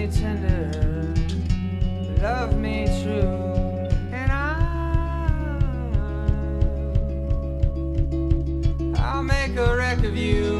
me tender, love me true. and I, I'll make a wreck of you.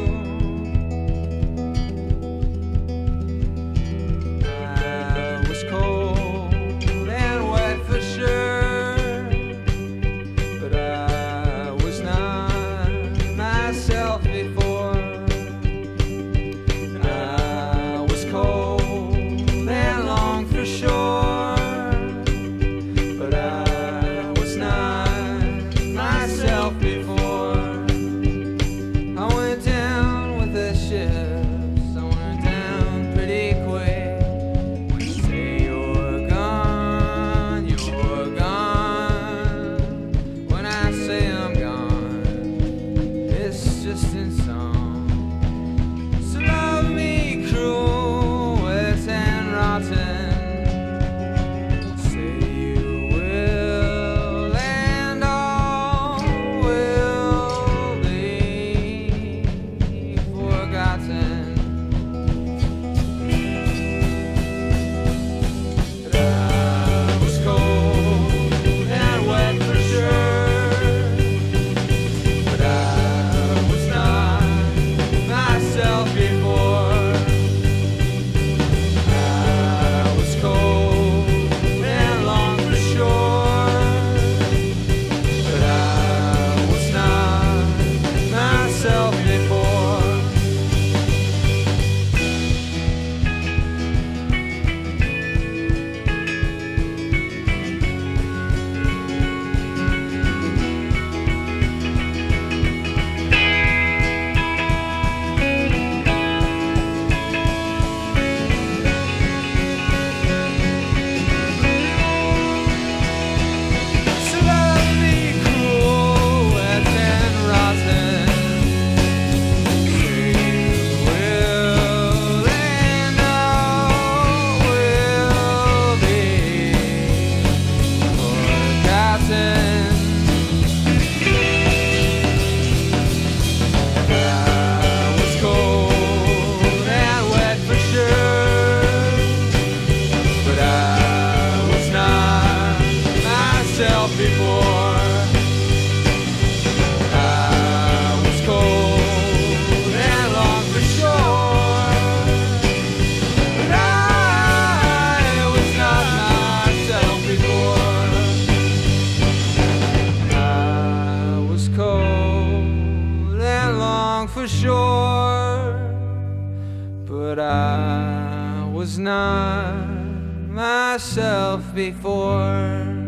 For sure. But I was not myself before.